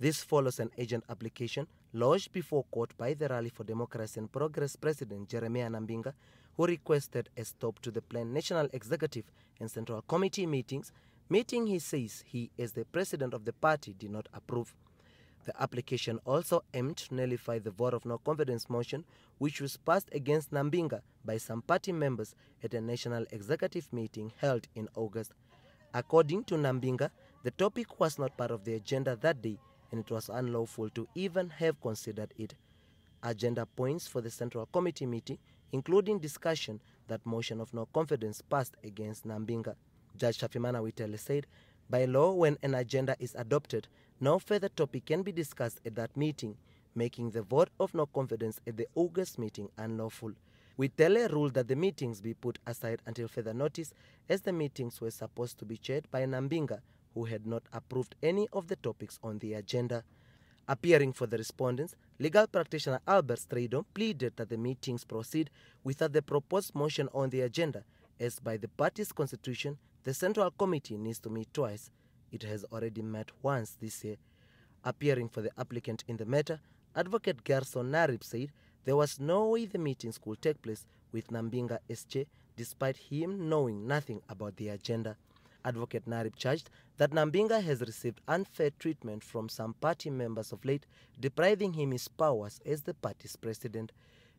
This follows an agent application lodged before court by the Rally for Democracy and Progress President Jeremiah Nambinga, who requested a stop to the planned National Executive and Central Committee meetings, meeting he says he, as the president of the party, did not approve. The application also aimed to nullify the vote of no confidence motion, which was passed against Nambinga by some party members at a national executive meeting held in August. According to Nambinga, the topic was not part of the agenda that day and it was unlawful to even have considered it. Agenda points for the Central Committee meeting, including discussion that motion of no confidence passed against Nambinga. Judge Shafimana Ueitele said, by law, when an agenda is adopted, no further topic can be discussed at that meeting, making the vote of no confidence at the August meeting unlawful. Ueitele ruled that the meetings be put aside until further notice, as the meetings were supposed to be chaired by Nambinga, who had not approved any of the topics on the agenda. Appearing for the respondents, legal practitioner Albert Strydom pleaded that the meetings proceed without the proposed motion on the agenda, as by the party's constitution, the Central Committee needs to meet twice. It has already met once this year. Appearing for the applicant in the matter, Advocate Gerson Narib said there was no way the meetings could take place with Nambinga SJ despite him knowing nothing about the agenda. Advocate Narib charged that Nambinga has received unfair treatment from some party members of late, depriving him his powers as the party's president.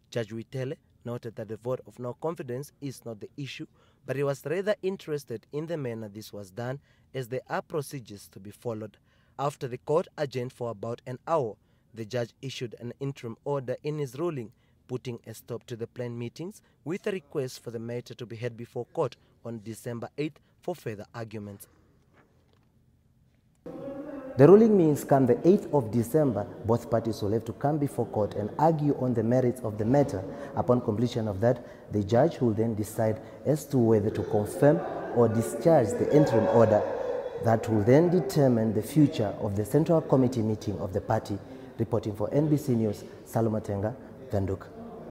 Judge Ueitele noted that the vote of no confidence is not the issue, but he was rather interested in the manner this was done, as there are procedures to be followed. After the court adjourned for about an hour, the judge issued an interim order in his ruling, putting a stop to the planned meetings with a request for the matter to be heard before court on December 8th for further arguments. The ruling means come the 8th of December, both parties will have to come before court and argue on the merits of the matter. Upon completion of that, the judge will then decide as to whether to confirm or discharge the interim order. That will then determine the future of the Central Committee meeting of the party. Reporting for NBC News, Saloma Tenga, Windhoek.